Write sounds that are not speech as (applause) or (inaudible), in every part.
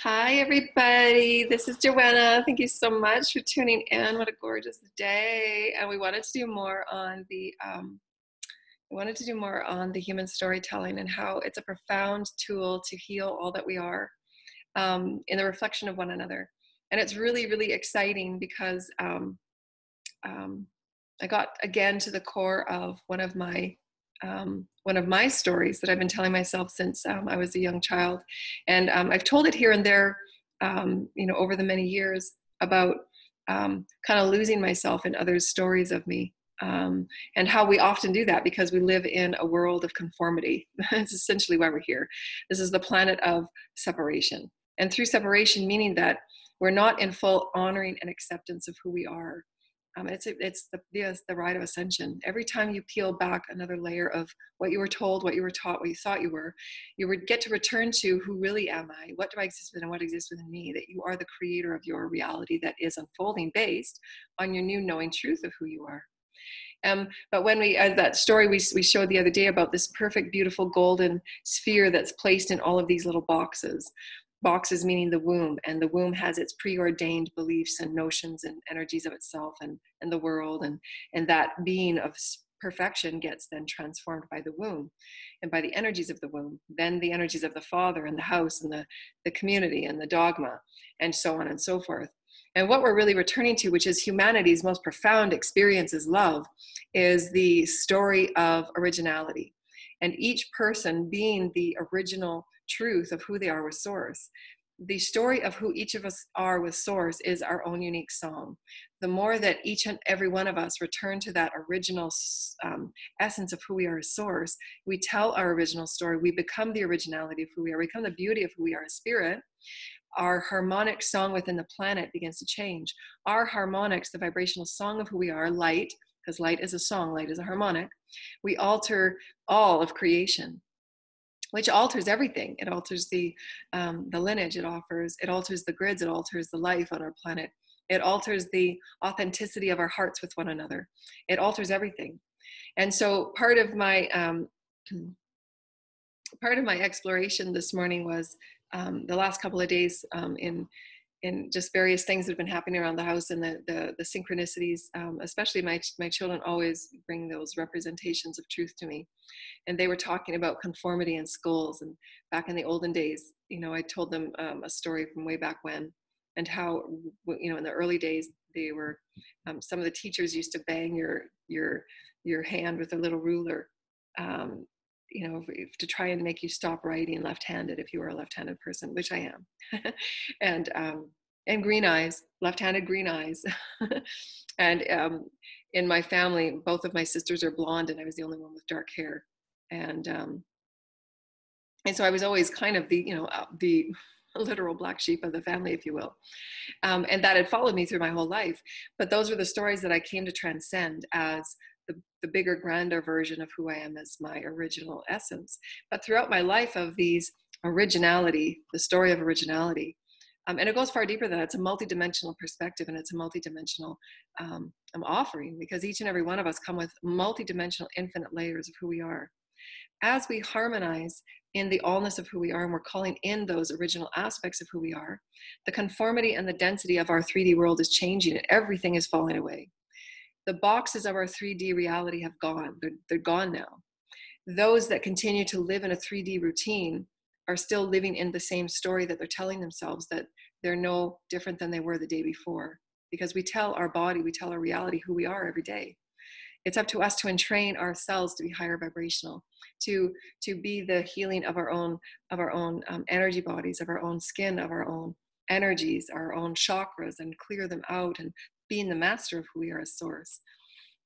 Hi, everybody. This is Joanna. Thank you so much for tuning in. What a gorgeous day! And we wanted to do more on the um, we wanted to do more on the human storytelling and how it's a profound tool to heal all that we are um, in the reflection of one another. And it's really, really exciting because um, um, I got again to the core of one of my um, one of my stories that I've been telling myself since um, I was a young child, and um, I've told it here and there, um, you know, over the many years about um, kind of losing myself in others' stories of me, um, and how we often do that because we live in a world of conformity. (laughs) That's essentially why we're here. This is the planet of separation, and through separation, meaning that we're not in full honoring and acceptance of who we are um, it's it's the, the the ride of ascension. Every time you peel back another layer of what you were told, what you were taught, what you thought you were, you would get to return to who really am I? What do I exist within? What exists within me? That you are the creator of your reality that is unfolding based on your new knowing truth of who you are. Um, but when we, as that story we, we showed the other day about this perfect, beautiful golden sphere that's placed in all of these little boxes, boxes meaning the womb and the womb has its preordained beliefs and notions and energies of itself and, and the world and, and that being of perfection gets then transformed by the womb and by the energies of the womb then the energies of the father and the house and the, the community and the dogma and so on and so forth. And what we're really returning to which is humanity's most profound experience is love is the story of originality. And each person being the original truth of who they are with source. The story of who each of us are with source is our own unique song. The more that each and every one of us return to that original um, essence of who we are as source we tell our original story we become the originality of who we are we become the beauty of who we are as spirit. Our harmonic song within the planet begins to change. Our harmonics the vibrational song of who we are light because light is a song light is a harmonic we alter all of creation which alters everything. It alters the um, the lineage. It offers. It alters the grids. It alters the life on our planet. It alters the authenticity of our hearts with one another. It alters everything. And so part of my um, part of my exploration this morning was um, the last couple of days um, in and just various things that have been happening around the house and the the, the synchronicities um, especially my my children always bring those representations of truth to me. And they were talking about conformity in schools and back in the olden days you know i told them um, a story from way back when and how you know in the early days they were um, some of the teachers used to bang your your your hand with a little ruler um, you know, to try and make you stop writing left-handed if you were a left-handed person, which I am, (laughs) and um, and green eyes, left-handed green eyes, (laughs) and um, in my family, both of my sisters are blonde, and I was the only one with dark hair, and um, and so I was always kind of the you know uh, the (laughs) literal black sheep of the family, if you will. Um, and that had followed me through my whole life. But those were the stories that I came to transcend as the, bigger, grander version of who I am as my original essence. But throughout my life of these originality, the story of originality, um, and it goes far deeper than that. It's a multidimensional perspective and it's a multidimensional um, um, offering because each and every one of us come with multidimensional, infinite layers of who we are. As we harmonize in the allness of who we are and we're calling in those original aspects of who we are, the conformity and the density of our 3D world is changing and everything is falling away the boxes of our 3D reality have gone. They're, they're gone now. Those that continue to live in a 3D routine are still living in the same story that they're telling themselves that they're no different than they were the day before. Because we tell our body, we tell our reality who we are every day. It's up to us to entrain ourselves to be higher vibrational, to to be the healing of our own of our own um, energy bodies, of our own skin, of our own energies, our own chakras, and clear them out and being the master of who we are as source.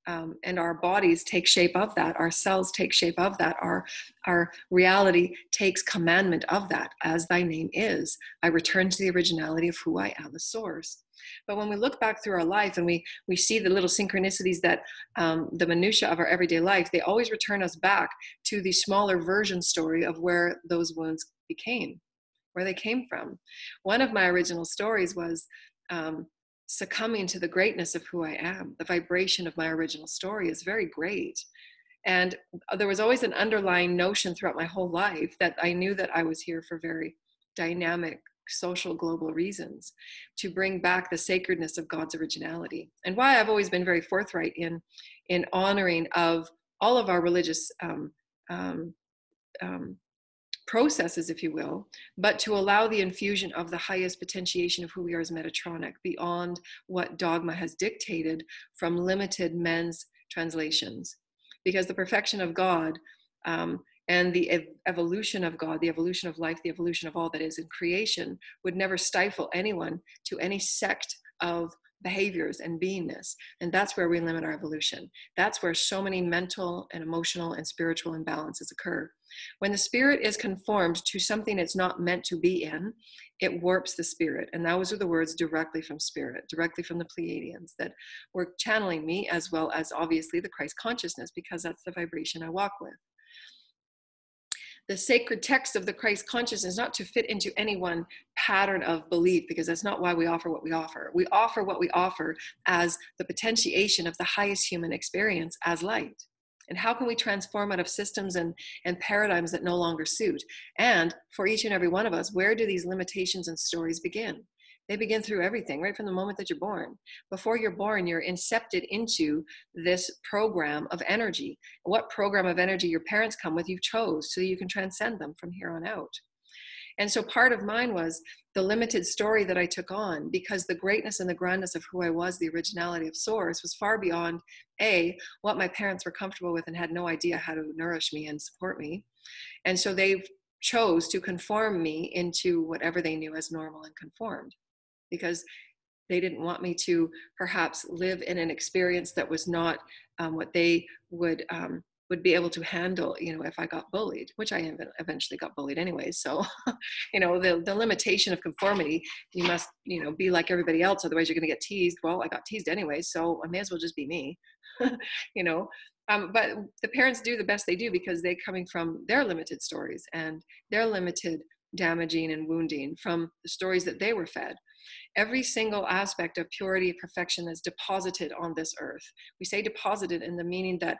Um, and our bodies take shape of that. Our cells take shape of that. Our our reality takes commandment of that as thy name is. I return to the originality of who i am the source. But when we look back through our life and we we see the little synchronicities that um, the minutia of our everyday life they always return us back to the smaller version story of where those wounds became where they came from. One of my original stories was um, succumbing to the greatness of who I am. The vibration of my original story is very great. And there was always an underlying notion throughout my whole life that I knew that I was here for very dynamic social global reasons to bring back the sacredness of god's originality and why i've always been very forthright in in honoring of all of our religious um, um, um, processes, if you will, but to allow the infusion of the highest potentiation of who we are as Metatronic beyond what dogma has dictated from limited men's translations. Because the perfection of God um, and the ev- evolution of God, the evolution of life, the evolution of all that is in creation would never stifle anyone to any sect of behaviors and beingness. And that's where we limit our evolution. That's where so many mental and emotional and spiritual imbalances occur. When the spirit is conformed to something it's not meant to be in, it warps the spirit. And those are the words directly from spirit, directly from the Pleiadians that were channeling me, as well as obviously the Christ consciousness, because that's the vibration I walk with the sacred text of the Christ consciousness not to fit into any one pattern of belief, because that's not why we offer what we offer. We offer what we offer as the potentiation of the highest human experience as light. And how can we transform out of systems and, and paradigms that no longer suit? And for each and every one of us, where do these limitations and stories begin? They begin through everything, right from the moment that you're born. Before you're born, you're incepted into this program of energy. What program of energy your parents come with, you chose so you can transcend them from here on out. And so part of mine was the limited story that I took on because the greatness and the grandness of who I was, the originality of Source, was far beyond A, what my parents were comfortable with and had no idea how to nourish me and support me. And so they chose to conform me into whatever they knew as normal and conformed because they didn't want me to perhaps live in an experience that was not um, what they would um, would be able to handle you know if i got bullied which i eventually got bullied anyway. So (laughs) you know the, the limitation of conformity you must you know be like everybody else otherwise you're going to get teased. Well i got teased anyway so i may as well just be me (laughs) you know? Um, but the parents do the best they do because they're coming from their limited stories and their limited damaging and wounding from the stories that they were fed Every single aspect of purity perfection is deposited on this earth. We say deposited in the meaning that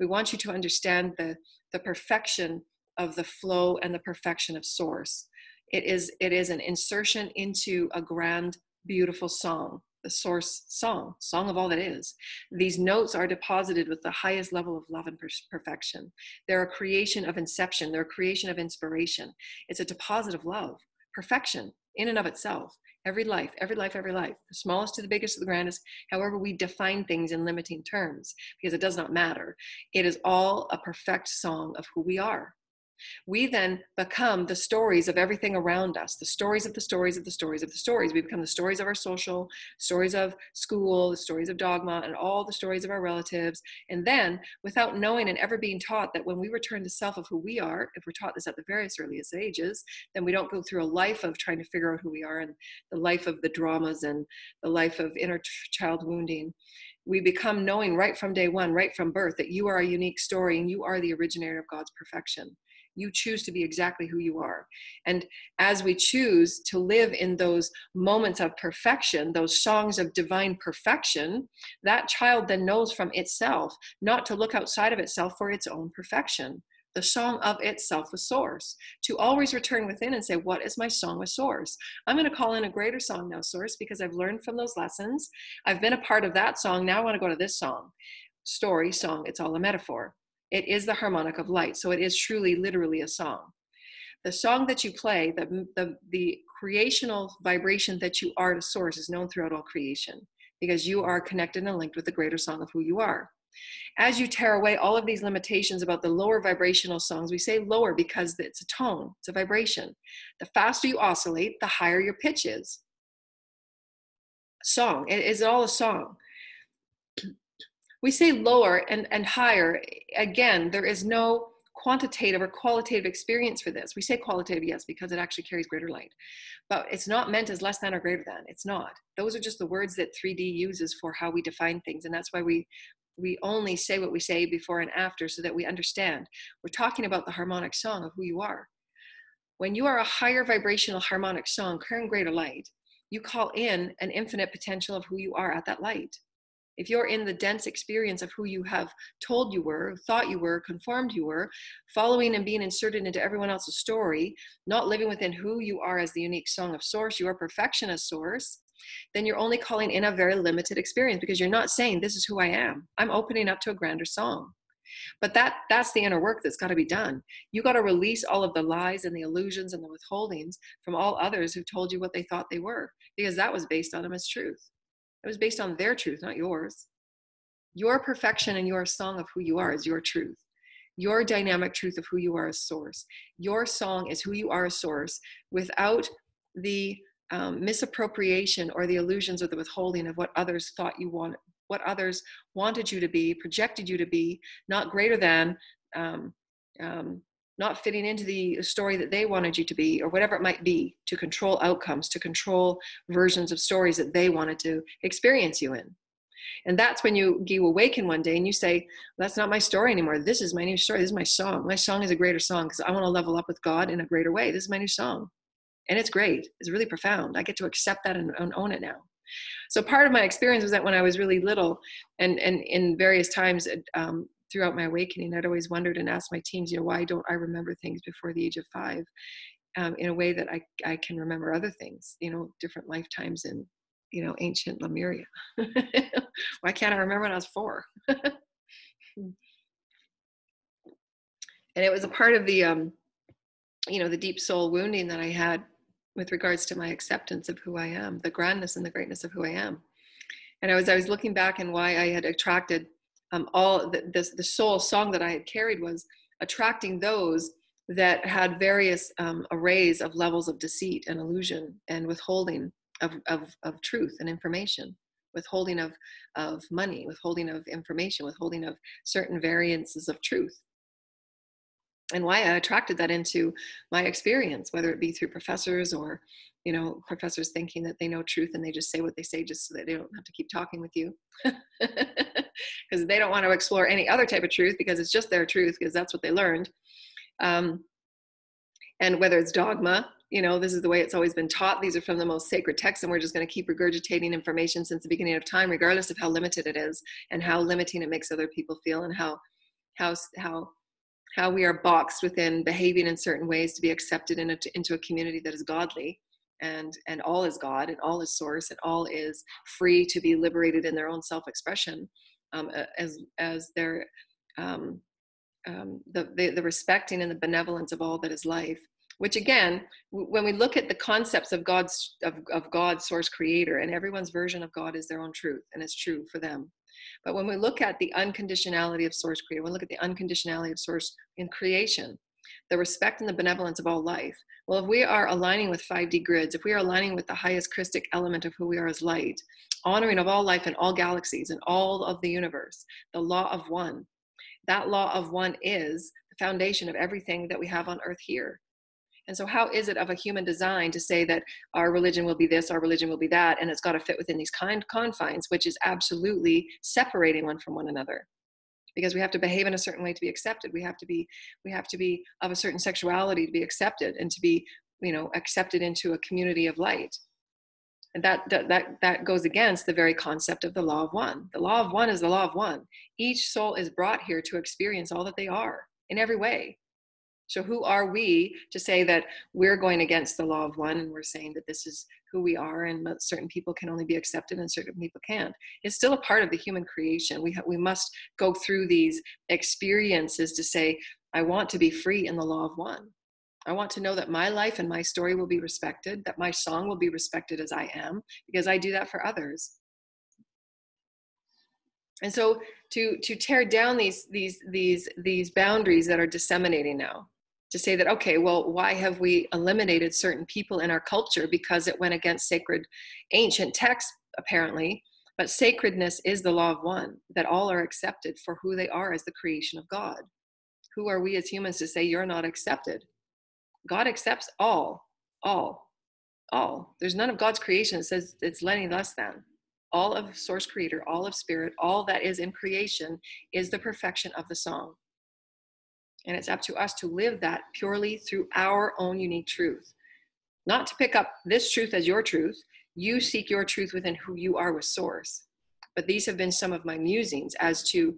we want you to understand the, the perfection of the flow and the perfection of source. It is, it is an insertion into a grand, beautiful song, the source song, song of all that is. These notes are deposited with the highest level of love and per- perfection. They're a creation of inception, they're a creation of inspiration. It's a deposit of love, perfection in and of itself every life, every life, every life, the smallest to the biggest to the grandest, however we define things in limiting terms, because it does not matter. It is all a perfect song of who we are we then become the stories of everything around us the stories of the stories of the stories of the stories. We become the stories of our social stories of school the stories of dogma and all the stories of our relatives. And then without knowing and ever being taught that when we return to self of who we are if we're taught this at the various earliest ages then we don't go through a life of trying to figure out who we are and the life of the dramas and the life of inner child wounding. We become knowing right from day one, right from birth, that you are a unique story and you are the originator of God's perfection. You choose to be exactly who you are. And as we choose to live in those moments of perfection, those songs of divine perfection, that child then knows from itself not to look outside of itself for its own perfection the song of itself with source to always return within and say what is my song with source i'm going to call in a greater song now source because i've learned from those lessons. I've been a part of that song. Now i want to go to this song. Story song it's all a metaphor it is the harmonic of light. So it is truly, literally a song. The song that you play, the, the, the creational vibration that you are to source is known throughout all creation because you are connected and linked with the greater song of who you are. As you tear away all of these limitations about the lower vibrational songs, we say lower because it's a tone, it's a vibration. The faster you oscillate, the higher your pitch is. Song, it is all a song we say lower and, and higher. Again there is no quantitative or qualitative experience for this. We say qualitative yes because it actually carries greater light but it's not meant as less than or greater than. It's not. Those are just the words that 3d uses for how we define things and that's why we we only say what we say before and after so that we understand. We're talking about the harmonic song of who you are. When you are a higher vibrational harmonic song carrying greater light you call in an infinite potential of who you are at that light if you're in the dense experience of who you have told you were, thought you were, conformed you were, following and being inserted into everyone else's story, not living within who you are as the unique song of source, your perfection as source, then you're only calling in a very limited experience because you're not saying, This is who I am. I'm opening up to a grander song. But that that's the inner work that's got to be done. You got to release all of the lies and the illusions and the withholdings from all others who told you what they thought they were, because that was based on them as truth. It was based on their truth, not yours. Your perfection and your song of who you are is your truth. Your dynamic truth of who you are as source. Your song is who you are as source without the um, misappropriation or the illusions or the withholding of what others thought you wanted, what others wanted you to be, projected you to be, not greater than, um, um, not fitting into the story that they wanted you to be, or whatever it might be, to control outcomes, to control versions of stories that they wanted to experience you in. And that's when you you awaken one day and you say, "That's not my story anymore. This is my new story. This is my song. My song is a greater song because I want to level up with God in a greater way. This is my new song, and it's great. It's really profound. I get to accept that and, and own it now." So part of my experience was that when I was really little, and and in various times um, throughout my awakening, I'd always wondered and asked my teams, you know, why don't I remember things before the age of five, um, in a way that I I can remember other things, you know, different lifetimes in you know ancient Lemuria. (laughs) why can't I remember when I was four? (laughs) and it was a part of the um, you know the deep soul wounding that I had with regards to my acceptance of who I am, the grandness and the greatness of who I am. And I was I was looking back and why I had attracted um, all the, the, the soul song that I had carried was attracting those that had various um, arrays of levels of deceit and illusion and withholding of, of, of truth and information withholding of, of money withholding of information withholding of certain variances of truth. And why I attracted that into my experience, whether it be through professors or, you know, professors thinking that they know truth and they just say what they say just so that they don't have to keep talking with you. (laughs) Because they don't want to explore any other type of truth because it's just their truth because that's what they learned. Um, and whether it's dogma, you know, this is the way it's always been taught. These are from the most sacred texts, and we're just going to keep regurgitating information since the beginning of time, regardless of how limited it is and how limiting it makes other people feel and how how how how we are boxed within behaving in certain ways to be accepted in a, into a community that is godly and and all is god and all is source and all is free to be liberated in their own self-expression um, as as their um, um, the, the, the respecting and the benevolence of all that is life which again when we look at the concepts of god's of, of god's source creator and everyone's version of god is their own truth and it's true for them. But when we look at the unconditionality of source creator, when we look at the unconditionality of source in creation, the respect and the benevolence of all life. Well, if we are aligning with 5D grids, if we are aligning with the highest Christic element of who we are as light, honoring of all life in all galaxies and all of the universe, the law of one, that law of one is the foundation of everything that we have on earth here. And so, how is it of a human design to say that our religion will be this, our religion will be that, and it's got to fit within these kind confines, which is absolutely separating one from one another? Because we have to behave in a certain way to be accepted. We have to be, we have to be of a certain sexuality to be accepted, and to be, you know, accepted into a community of light. And that, that that goes against the very concept of the law of one. The law of one is the law of one. Each soul is brought here to experience all that they are in every way so, who are we to say that we're going against the law of one and we're saying that this is who we are and certain people can only be accepted and certain people can't? It's still a part of the human creation. We, ha- we must go through these experiences to say, I want to be free in the law of one. I want to know that my life and my story will be respected, that my song will be respected as I am, because I do that for others. And so to to tear down these these these these boundaries that are disseminating now, to say that okay well why have we eliminated certain people in our culture because it went against sacred ancient texts apparently but sacredness is the law of one that all are accepted for who they are as the creation of god. Who are we as humans to say you're not accepted? God accepts all all all. There's none of god's creation that says it's letting less than all of source creator all of spirit all that is in creation is the perfection of the song and it's up to us to live that purely through our own unique truth. Not to pick up this truth as your truth. You seek your truth within who you are with Source. but these have been some of my musings as to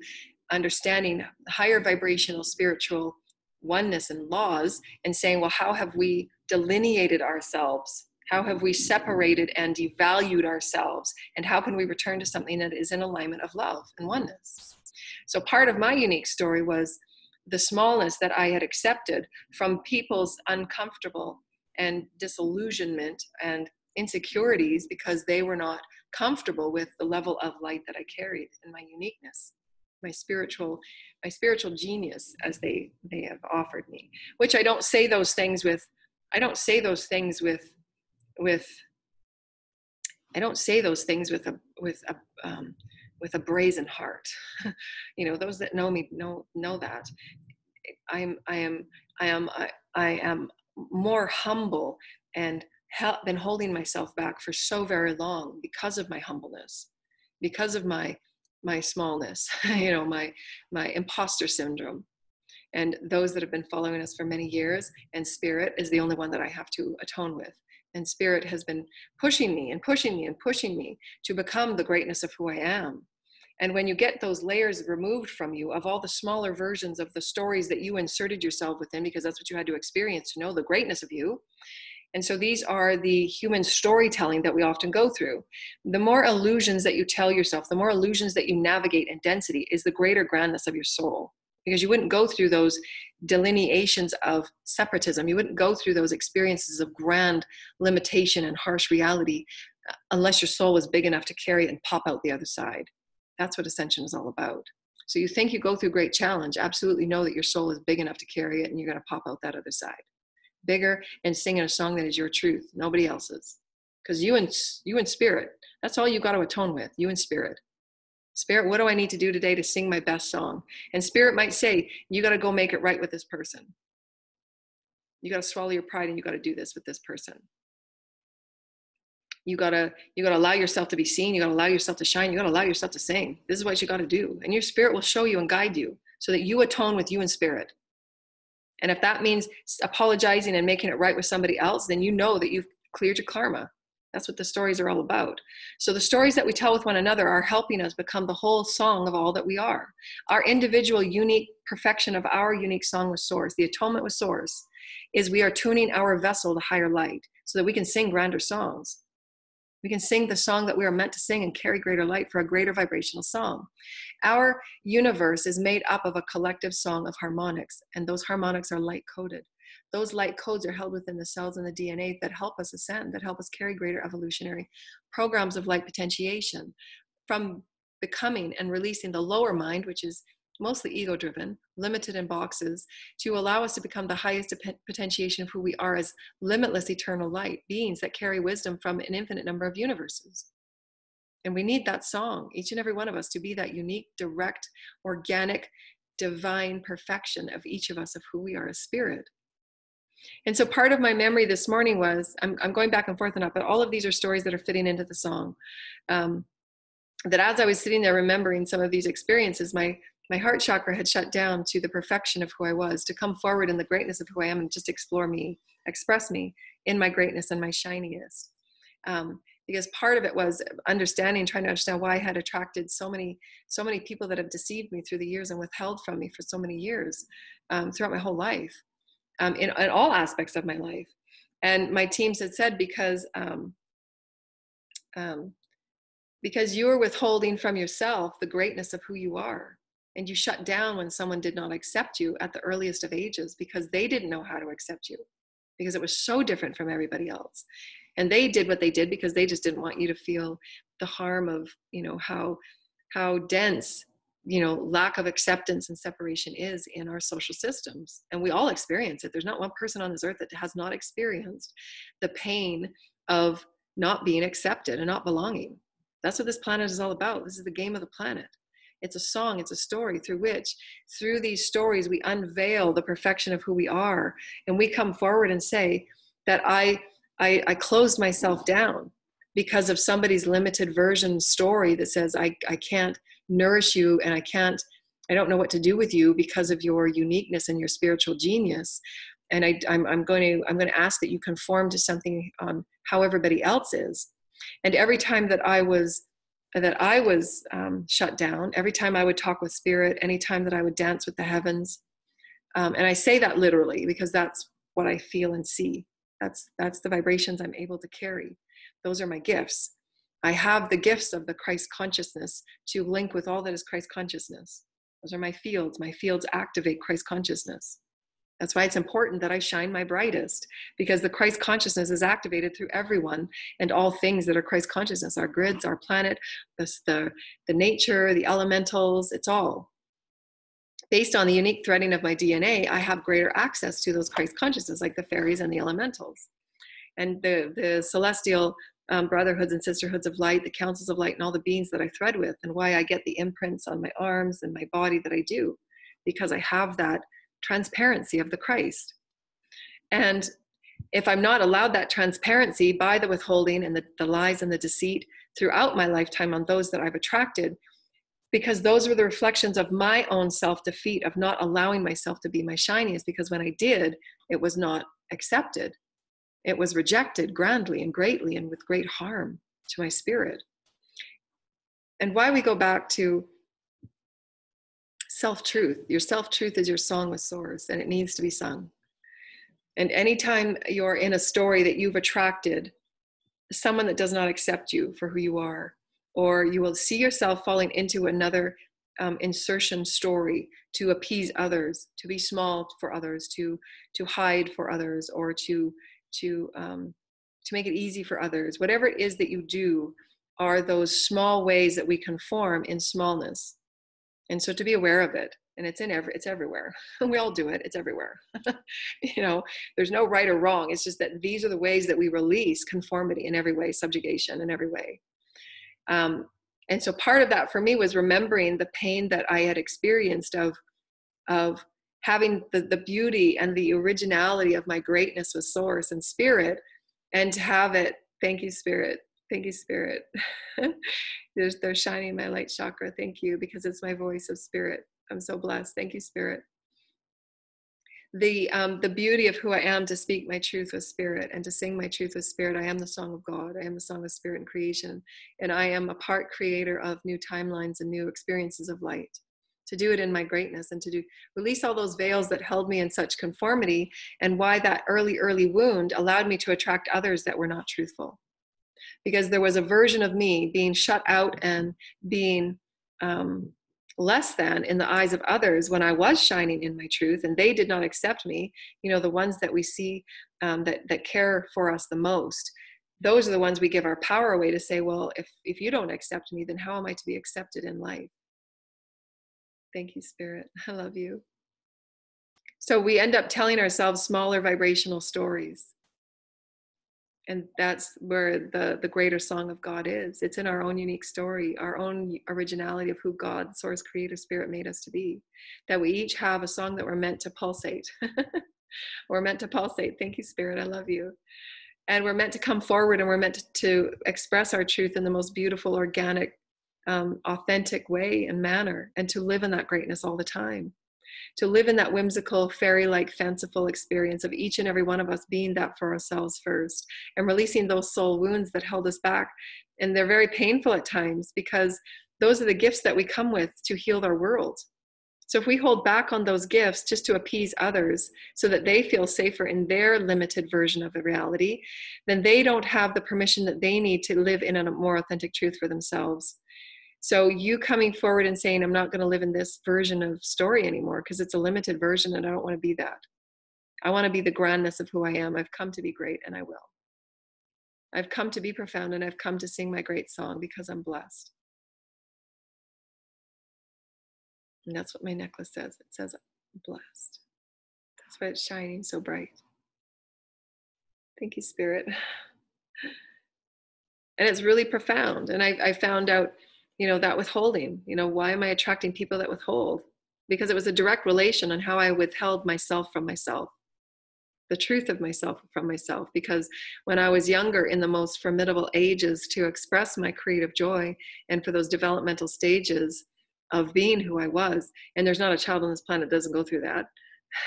understanding higher vibrational spiritual oneness and laws and saying, well, how have we delineated ourselves? How have we separated and devalued ourselves? And how can we return to something that is in alignment of love and oneness? So, part of my unique story was the smallness that I had accepted from people's uncomfortable and disillusionment and insecurities because they were not comfortable with the level of light that I carried and my uniqueness my spiritual my spiritual genius as they they have offered me which i don't say those things with i don't say those things with with i don't say those things with a with a um, with a brazen heart. (laughs) You know those that know me know know that. I'm i am i am i, I am more humble and ha- been holding myself back for so very long because of my humbleness because of my my smallness (laughs) you know my my imposter syndrome. And those that have been following us for many years and spirit is the only one that i have to atone with and spirit has been pushing me and pushing me and pushing me to become the greatness of who i am and when you get those layers removed from you of all the smaller versions of the stories that you inserted yourself within because that's what you had to experience to know the greatness of you and so these are the human storytelling that we often go through. The more illusions that you tell yourself, the more illusions that you navigate in density is the greater grandness of your soul. Because you wouldn't go through those delineations of separatism. You wouldn't go through those experiences of grand limitation and harsh reality uh, unless your soul was big enough to carry it and pop out the other side. That's what ascension is all about. So you think you go through great challenge, absolutely know that your soul is big enough to carry it and you're going to pop out that other side bigger and singing a song that is your truth, nobody else's. Because you and you and spirit, that's all you got to atone with. You and spirit. Spirit, what do I need to do today to sing my best song? And spirit might say, you got to go make it right with this person. You got to swallow your pride and you got to do this with this person. You gotta you gotta allow yourself to be seen. You gotta allow yourself to shine. You gotta allow yourself to sing. This is what you got to do, and your spirit will show you and guide you so that you atone with you in spirit. And if that means apologizing and making it right with somebody else, then you know that you've cleared your karma. That's what the stories are all about. So the stories that we tell with one another are helping us become the whole song of all that we are. Our individual, unique perfection of our unique song with Source, the atonement with Source, is we are tuning our vessel to higher light so that we can sing grander songs. We can sing the song that we are meant to sing and carry greater light for a greater vibrational song. Our universe is made up of a collective song of harmonics, and those harmonics are light coded. Those light codes are held within the cells and the DNA that help us ascend, that help us carry greater evolutionary programs of light potentiation from becoming and releasing the lower mind, which is mostly ego driven, limited in boxes, to allow us to become the highest potentiation of who we are as limitless eternal light beings that carry wisdom from an infinite number of universes. And we need that song, each and every one of us, to be that unique, direct, organic, divine perfection of each of us of who we are as spirit. And so part of my memory this morning was I'm, I'm going back and forth enough, but all of these are stories that are fitting into the song. Um, that as I was sitting there remembering some of these experiences, my my heart chakra had shut down to the perfection of who I was, to come forward in the greatness of who I am and just explore me, express me in my greatness and my shiniest. Um, because part of it was understanding, trying to understand why I had attracted so many, so many people that have deceived me through the years and withheld from me for so many years um, throughout my whole life, um, in, in, all aspects of my life. And my teams had said because um, um, because you are withholding from yourself the greatness of who you are and you shut down when someone did not accept you at the earliest of ages because they didn't know how to accept you because it was so different from everybody else and they did what they did because they just didn't want you to feel the harm of you know how how dense you know lack of acceptance and separation is in our social systems and we all experience it. There's not one person on this earth that has not experienced the pain of not being accepted and not belonging. That's what this planet is all about. This is the game of the planet. It's a song, it's a story through which, through these stories, we unveil the perfection of who we are. And we come forward and say that I, I, I closed myself down because of somebody's limited version story that says, I, I can't nourish you and I can't, I don't know what to do with you because of your uniqueness and your spiritual genius. And I, I'm, I'm going to, I'm going to ask that you conform to something on how everybody else is. And every time that I was that I was um, shut down. Every time I would talk with spirit, anytime that I would dance with the heavens, um, and I say that literally because that's what I feel and see. That's that's the vibrations I'm able to carry. Those are my gifts. I have the gifts of the Christ consciousness to link with all that is Christ consciousness. Those are my fields. My fields activate Christ consciousness. That's why it's important that I shine my brightest because the Christ consciousness is activated through everyone and all things that are Christ consciousness our grids, our planet, the, the, nature, the elementals, it's all. Based on the unique threading of my DNA, I have greater access to those Christ consciousness, like the fairies and the elementals. And the, the celestial um, brotherhoods and sisterhoods of light, the councils of light, and all the beings that I thread with, and why I get the imprints on my arms and my body that I do, because I have that transparency of the Christ. And if I'm not allowed that transparency by the withholding and the, the lies and the deceit throughout my lifetime on those that I've attracted, because those were the reflections of my own self defeat of not allowing myself to be my shiniest, because when I did, it was not accepted. It was rejected grandly and greatly and with great harm to my spirit. And why we go back to self truth. Your self truth is your song with source, and it needs to be sung. And anytime you're in a story that you've attracted someone that does not accept you for who you are, or you will see yourself falling into another um, insertion story to appease others, to be small for others, to to hide for others, or to to um, to make it easy for others. Whatever it is that you do, are those small ways that we conform in smallness. And so to be aware of it and it's in every it's everywhere. (laughs) We all do it it's everywhere. (laughs) You know there's no right or wrong it's just that these are the ways that we release conformity in every way subjugation in every way. Um, and so part of that for me was remembering the pain that i had experienced of of having the, the beauty and the originality of my greatness with source and spirit and to have it thank you spirit Thank you, Spirit. (laughs) There's, they're shining my light chakra. Thank you, because it's my voice of Spirit. I'm so blessed. Thank you, Spirit. The, um, the beauty of who I am to speak my truth with spirit and to sing my truth with spirit. I am the song of God. I am the song of spirit and creation. And I am a part creator of new timelines and new experiences of light to do it in my greatness and to do release all those veils that held me in such conformity and why that early early wound allowed me to attract others that were not truthful because there was a version of me being shut out and being um, less than in the eyes of others when I was shining in my truth and they did not accept me. You know, the ones that we see um, that, that care for us the most, those are the ones we give our power away to say, well, if, if you don't accept me, then how am I to be accepted in life? Thank you, Spirit. (laughs) I love you. So we end up telling ourselves smaller vibrational stories. And that's where the the greater song of god is. It's in our own unique story our own originality of who god source creator spirit made us to be. That we each have a song that we're meant to pulsate. (laughs) We're meant to pulsate. Thank you spirit. I love you. And we're meant to come forward and we're meant to, to express our truth in the most beautiful organic um, authentic way and manner and to live in that greatness all the time to live in that whimsical, fairy like, fanciful experience of each and every one of us being that for ourselves first and releasing those soul wounds that held us back. And they're very painful at times because those are the gifts that we come with to heal our world. So if we hold back on those gifts just to appease others so that they feel safer in their limited version of the reality, then they don't have the permission that they need to live in a more authentic truth for themselves. So you coming forward and saying, I'm not going to live in this version of story anymore because it's a limited version and I don't want to be that. I want to be the grandness of who I am. I've come to be great and I will. I've come to be profound and I've come to sing my great song because I'm blessed. And that's what my necklace says. It says, blessed. That's why it's shining so bright. Thank you, Spirit. And it's really profound. And I, I found out you know that withholding you know why am i attracting people that withhold? Because it was a direct relation on how i withheld myself from myself the truth of myself from myself because when i was younger in the most formidable ages to express my creative joy and for those developmental stages of being who i was and there's not a child on this planet doesn't go through that.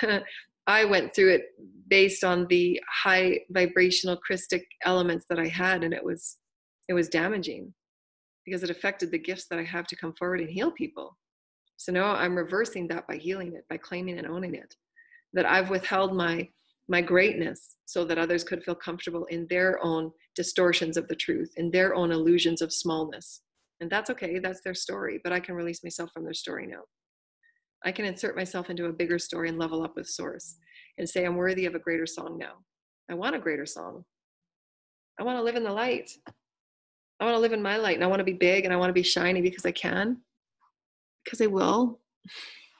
(laughs) I went through it based on the high vibrational christic elements that i had and it was it was damaging because it affected the gifts that I have to come forward and heal people. So now I'm reversing that by healing it, by claiming and owning it. That I've withheld my my greatness so that others could feel comfortable in their own distortions of the truth, in their own illusions of smallness. And that's okay, that's their story, but I can release myself from their story now. I can insert myself into a bigger story and level up with source and say, I'm worthy of a greater song now. I want a greater song. I want to live in the light. I want to live in my light and I want to be big and I want to be shiny because I can, because I will.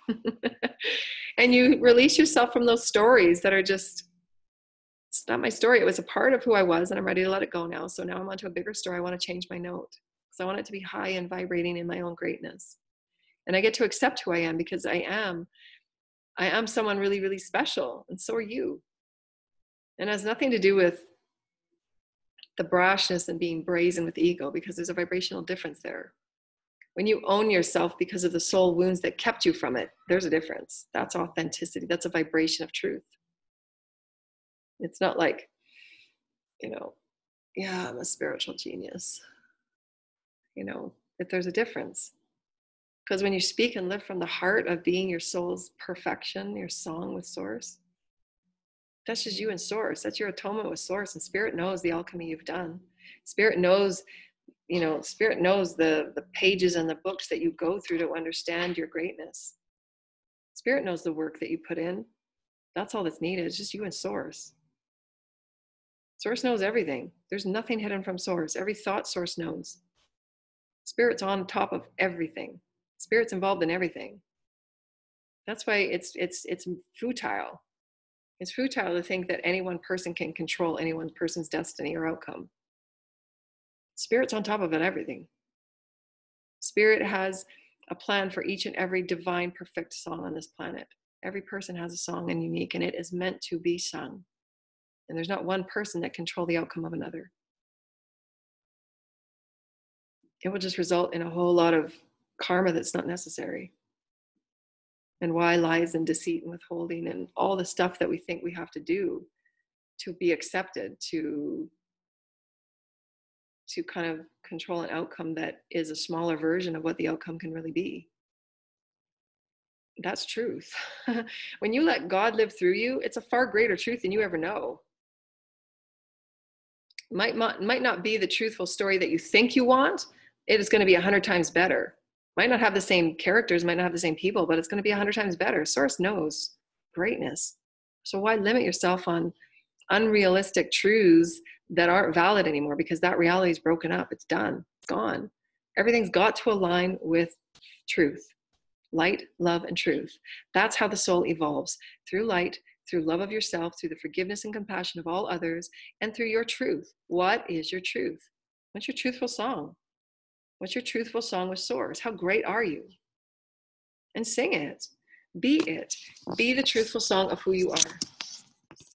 (laughs) and you release yourself from those stories that are just, it's not my story. It was a part of who I was and I'm ready to let it go now. So now I'm onto a bigger story. I want to change my note because I want it to be high and vibrating in my own greatness. And I get to accept who I am because I am. I am someone really, really special, and so are you. And it has nothing to do with the brashness and being brazen with ego because there's a vibrational difference there. When you own yourself because of the soul wounds that kept you from it, there's a difference. That's authenticity. That's a vibration of truth. It's not like, you know, yeah, I'm a spiritual genius. You know, if there's a difference. Because when you speak and live from the heart of being your soul's perfection, your song with source, that's just you and source. That's your atonement with source and spirit knows the alchemy you've done. Spirit knows you know spirit knows the the pages and the books that you go through to understand your greatness. Spirit knows the work that you put in. That's all that's needed. It's just you and source. Source knows everything. There's nothing hidden from source. Every thought source knows. Spirit's on top of everything. Spirit's involved in everything. That's why it's it's it's futile it's futile to think that any one person can control any one person's destiny or outcome. Spirit's on top of it, everything. Spirit has a plan for each and every divine, perfect song on this planet. Every person has a song and unique, and it is meant to be sung. And there's not one person that control the outcome of another. It will just result in a whole lot of karma that's not necessary and why lies and deceit and withholding and all the stuff that we think we have to do to be accepted to to kind of control an outcome that is a smaller version of what the outcome can really be. That's truth. (laughs) When you let god live through you it's a far greater truth than you ever know. Might not, might not be the truthful story that you think you want it is going to be a hundred times better might not have the same characters, might not have the same people, but it's going to be a hundred times better. Source knows greatness. So why limit yourself on unrealistic truths that aren't valid anymore? Because that reality is broken up. It's done. It's gone. Everything's got to align with truth. Light, love, and truth. That's how the soul evolves through light, through love of yourself, through the forgiveness and compassion of all others, and through your truth. What is your truth? What's your truthful song? What's your truthful song with source? How great are you? And sing it. Be it. Be the truthful song of who you are. You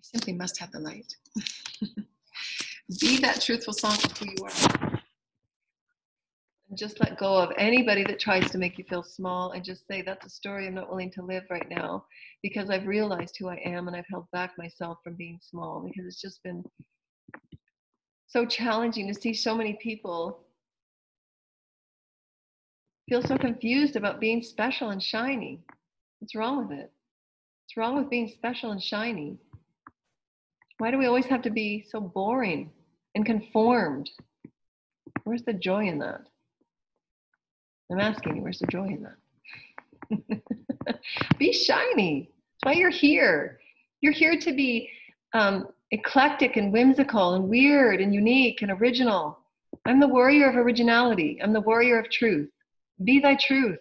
simply must have the light. (laughs) Be that truthful song of who you are. And just let go of anybody that tries to make you feel small and just say, that's a story I'm not willing to live right now because I've realized who I am and I've held back myself from being small because it's just been so challenging to see so many people feel so confused about being special and shiny. What's wrong with it? What's wrong with being special and shiny? Why do we always have to be so boring and conformed? Where's the joy in that? I'm asking you, where's the joy in that? (laughs) be shiny. That's why you're here. You're here to be um, eclectic and whimsical and weird and unique and original. I'm the warrior of originality. I'm the warrior of truth. Be thy truth.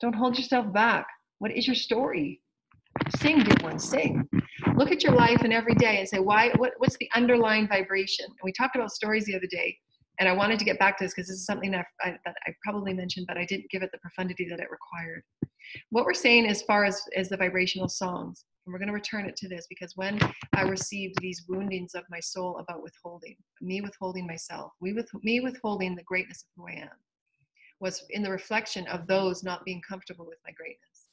Don't hold yourself back. What is your story? Sing, dear one, sing. Look at your life and every day and say, why, what, what's the underlying vibration? And we talked about stories the other day, and I wanted to get back to this because this is something that I, that I probably mentioned, but I didn't give it the profundity that it required. What we're saying as far as, as the vibrational songs, and we're going to return it to this because when I received these woundings of my soul about withholding, me withholding myself, we with me withholding the greatness of who I am, was in the reflection of those not being comfortable with my greatness.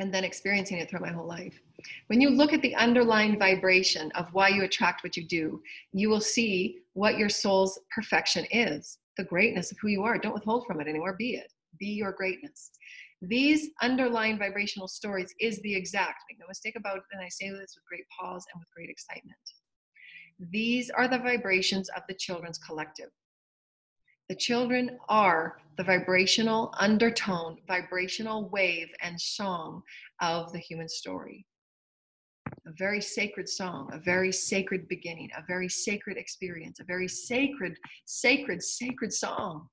and then experiencing it throughout my whole life. When you look at the underlying vibration of why you attract what you do, you will see what your soul's perfection is the greatness of who you are. Don't withhold from it anymore. Be it. Be your greatness. These underlying vibrational stories is the exact, make no mistake about it, and I say this with great pause and with great excitement. These are the vibrations of the children's collective. The children are the vibrational undertone, vibrational wave, and song of the human story. A very sacred song, a very sacred beginning, a very sacred experience, a very sacred, sacred, sacred song.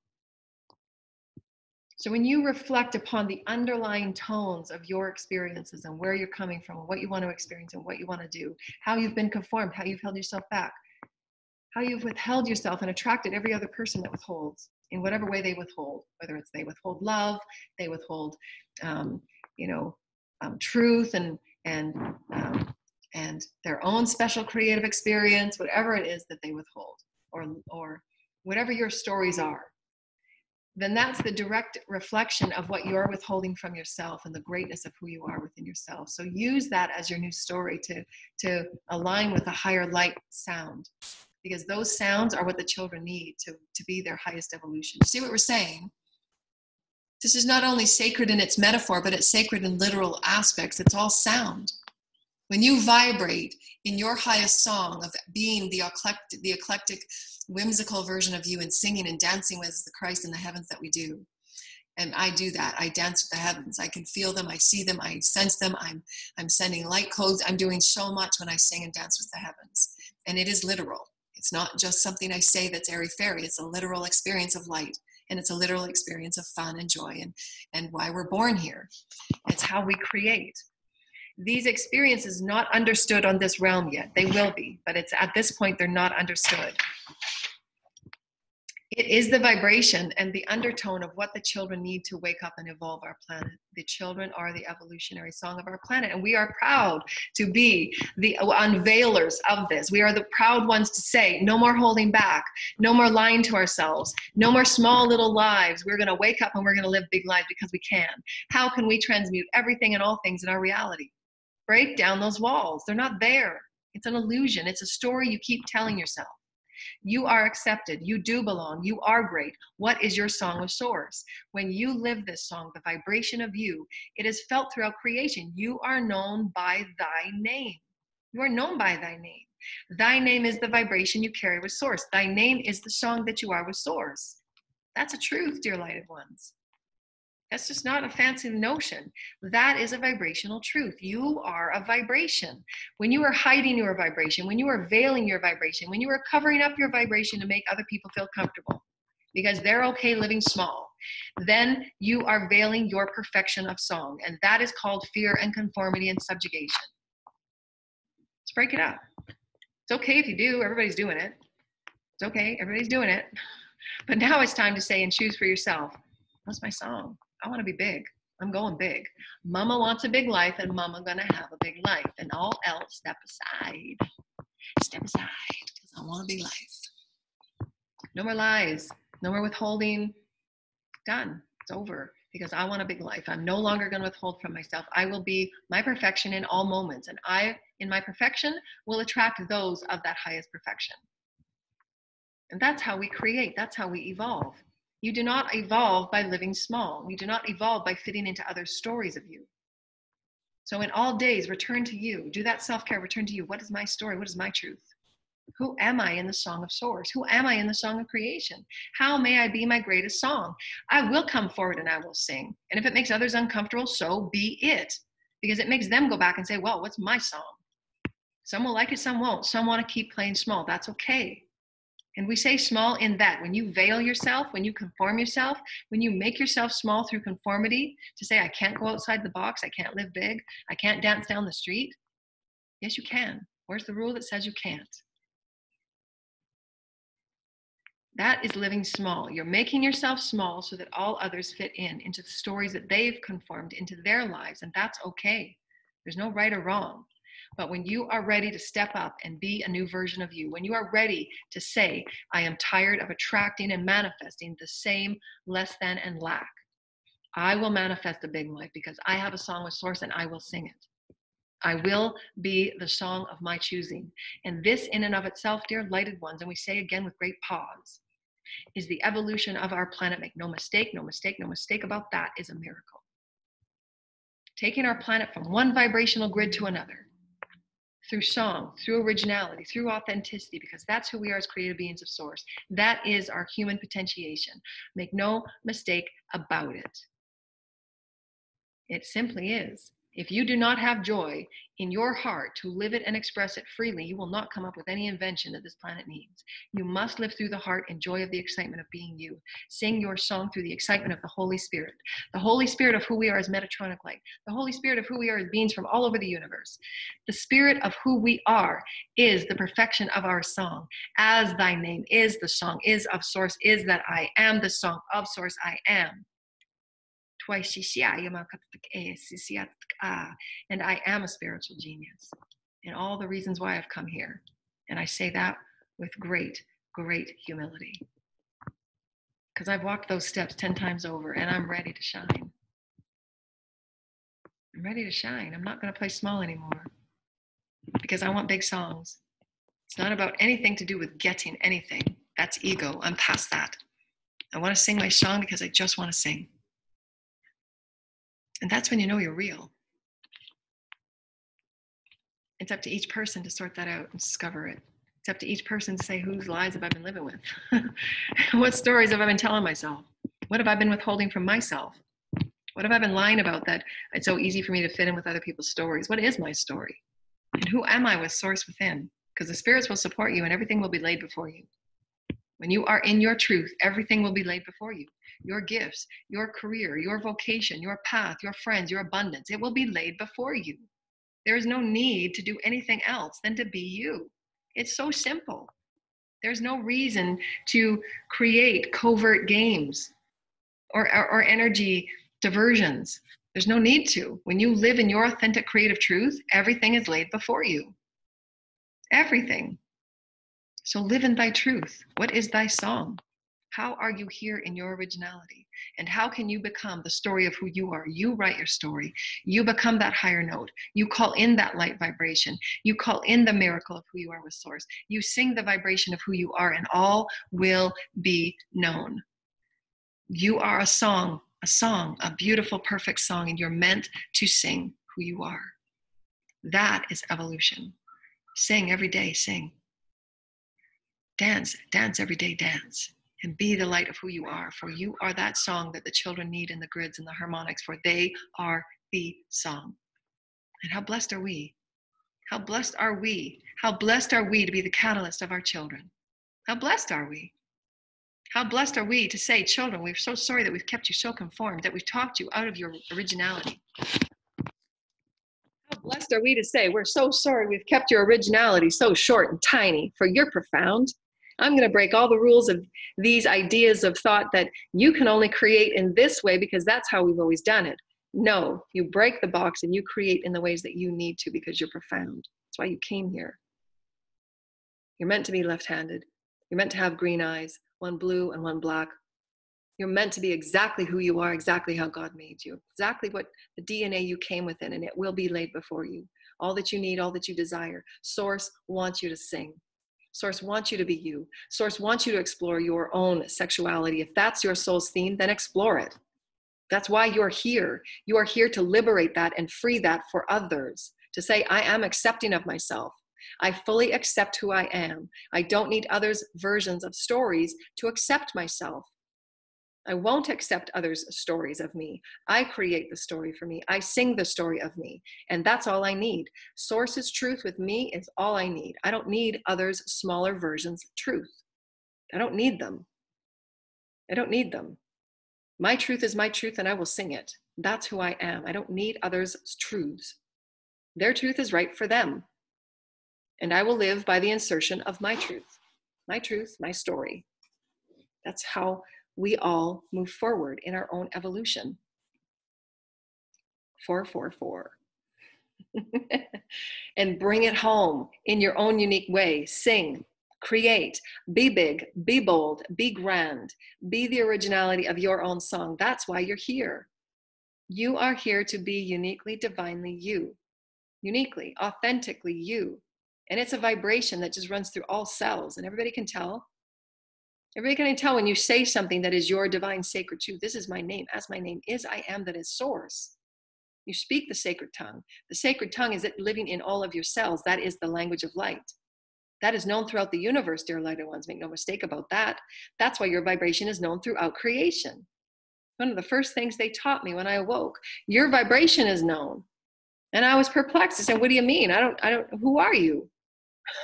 So when you reflect upon the underlying tones of your experiences and where you're coming from, what you want to experience and what you want to do, how you've been conformed, how you've held yourself back, how you've withheld yourself and attracted every other person that withholds in whatever way they withhold, whether it's they withhold love, they withhold, um, you know, um, truth and and um, and their own special creative experience, whatever it is that they withhold, or or whatever your stories are. Then that's the direct reflection of what you're withholding from yourself and the greatness of who you are within yourself. So use that as your new story to to align with a higher light sound because those sounds are what the children need to, to be their highest evolution. See what we're saying? This is not only sacred in its metaphor, but it's sacred in literal aspects. It's all sound. When you vibrate in your highest song of being the eclectic, the eclectic, whimsical version of you and singing and dancing with the Christ in the heavens that we do, and I do that. I dance with the heavens. I can feel them. I see them. I sense them. I'm I'm sending light codes. I'm doing so much when I sing and dance with the heavens, and it is literal. It's not just something I say that's airy fairy. It's a literal experience of light and it's a literal experience of fun and joy and, and why we're born here. It's how we create. These experiences not understood on this realm yet. They will be, but it's at this point they're not understood. It is the vibration and the undertone of what the children need to wake up and evolve our planet. The children are the evolutionary song of our planet, and we are proud to be the unveilers of this. We are the proud ones to say, no more holding back, no more lying to ourselves, no more small little lives. We're going to wake up and we're going to live big lives because we can. How can we transmute everything and all things in our reality? Break down those walls. They're not there. It's an illusion, it's a story you keep telling yourself. You are accepted. You do belong. You are great. What is your song of source? When you live this song, the vibration of you, it is felt throughout creation. You are known by thy name. You are known by thy name. Thy name is the vibration you carry with source. Thy name is the song that you are with source. That's a truth, dear lighted ones. That's just not a fancy notion. That is a vibrational truth. You are a vibration. When you are hiding your vibration, when you are veiling your vibration, when you are covering up your vibration to make other people feel comfortable because they're okay living small, then you are veiling your perfection of song. And that is called fear and conformity and subjugation. Let's break it up. It's okay if you do, everybody's doing it. It's okay, everybody's doing it. (laughs) But now it's time to say and choose for yourself what's my song? I want to be big. I'm going big. Mama wants a big life, and mama gonna have a big life. And all else, step aside. Step aside, because I want a big life. No more lies. No more withholding. Done. It's over. Because I want a big life. I'm no longer going to withhold from myself. I will be my perfection in all moments. And I, in my perfection, will attract those of that highest perfection. And that's how we create. That's how we evolve. You do not evolve by living small. You do not evolve by fitting into other stories of you. So, in all days, return to you. Do that self care, return to you. What is my story? What is my truth? Who am I in the song of source? Who am I in the song of creation? How may I be my greatest song? I will come forward and I will sing. And if it makes others uncomfortable, so be it. Because it makes them go back and say, well, what's my song? Some will like it, some won't. Some want to keep playing small. That's okay. And we say small in that when you veil yourself, when you conform yourself, when you make yourself small through conformity to say, I can't go outside the box, I can't live big, I can't dance down the street. Yes, you can. Where's the rule that says you can't? That is living small. You're making yourself small so that all others fit in into the stories that they've conformed into their lives, and that's okay. There's no right or wrong. But when you are ready to step up and be a new version of you, when you are ready to say, I am tired of attracting and manifesting the same less than and lack, I will manifest a big life because I have a song with source and I will sing it. I will be the song of my choosing. And this, in and of itself, dear lighted ones, and we say again with great pause, is the evolution of our planet. Make no mistake, no mistake, no mistake about that is a miracle. Taking our planet from one vibrational grid to another through song, through originality, through authenticity, because that's who we are as creative beings of source. That is our human potentiation. Make no mistake about it. It simply is. If you do not have joy in your heart to live it and express it freely, you will not come up with any invention that this planet needs. You must live through the heart and joy of the excitement of being you. Sing your song through the excitement of the Holy Spirit. The Holy Spirit of who we are as Metatronic light. The Holy Spirit of who we are as beings from all over the universe. The Spirit of who we are is the perfection of our song. As thy name is the song, is of source, is that I am the song of source, I am. And I am a spiritual genius. And all the reasons why I've come here. And I say that with great, great humility. Because I've walked those steps 10 times over and I'm ready to shine. I'm ready to shine. I'm not going to play small anymore because I want big songs. It's not about anything to do with getting anything. That's ego. I'm past that. I want to sing my song because I just want to sing. And that's when you know you're real. It's up to each person to sort that out and discover it. It's up to each person to say, whose lies have I been living with? (laughs) what stories have I been telling myself? What have I been withholding from myself? What have I been lying about that it's so easy for me to fit in with other people's stories? What is my story? And who am I with source within? Because the spirits will support you and everything will be laid before you. When you are in your truth, everything will be laid before you your gifts, your career, your vocation, your path, your friends, your abundance. It will be laid before you. There is no need to do anything else than to be you. It's so simple. There's no reason to create covert games or, or, or energy diversions. There's no need to. When you live in your authentic creative truth, everything is laid before you. Everything. So live in thy truth. What is thy song? How are you here in your originality? And how can you become the story of who you are? You write your story. You become that higher note. You call in that light vibration. You call in the miracle of who you are with Source. You sing the vibration of who you are, and all will be known. You are a song, a song, a beautiful, perfect song, and you're meant to sing who you are. That is evolution. Sing every day, sing. Dance, dance every day, dance and be the light of who you are. For you are that song that the children need in the grids and the harmonics, for they are the song. And how blessed are we? How blessed are we? How blessed are we to be the catalyst of our children? How blessed are we? How blessed are we to say, children, we're so sorry that we've kept you so conformed, that we've talked you out of your originality. How blessed are we to say, we're so sorry we've kept your originality so short and tiny, for you're profound. I'm going to break all the rules of these ideas of thought that you can only create in this way because that's how we've always done it. No, you break the box and you create in the ways that you need to because you're profound. That's why you came here. You're meant to be left handed. You're meant to have green eyes, one blue and one black. You're meant to be exactly who you are, exactly how God made you, exactly what the DNA you came within, and it will be laid before you. All that you need, all that you desire. Source wants you to sing. Source wants you to be you. Source wants you to explore your own sexuality. If that's your soul's theme, then explore it. That's why you're here. You are here to liberate that and free that for others. To say, I am accepting of myself. I fully accept who I am. I don't need others' versions of stories to accept myself. I won't accept others' stories of me. I create the story for me. I sing the story of me. And that's all I need. Source's truth with me is all I need. I don't need others' smaller versions of truth. I don't need them. I don't need them. My truth is my truth, and I will sing it. That's who I am. I don't need others' truths. Their truth is right for them. And I will live by the insertion of my truth. My truth, my story. That's how we all move forward in our own evolution. 444. (laughs) and bring it home in your own unique way. Sing, create, be big, be bold, be grand, be the originality of your own song. That's why you're here. You are here to be uniquely, divinely you, uniquely, authentically you. And it's a vibration that just runs through all cells, and everybody can tell. Everybody can tell when you say something that is your divine sacred truth. This is my name. As my name is, I am that is source. You speak the sacred tongue. The sacred tongue is it living in all of your cells. That is the language of light. That is known throughout the universe, dear lighted ones. Make no mistake about that. That's why your vibration is known throughout creation. One of the first things they taught me when I awoke, your vibration is known. And I was perplexed. I said, What do you mean? I don't, I don't, who are you?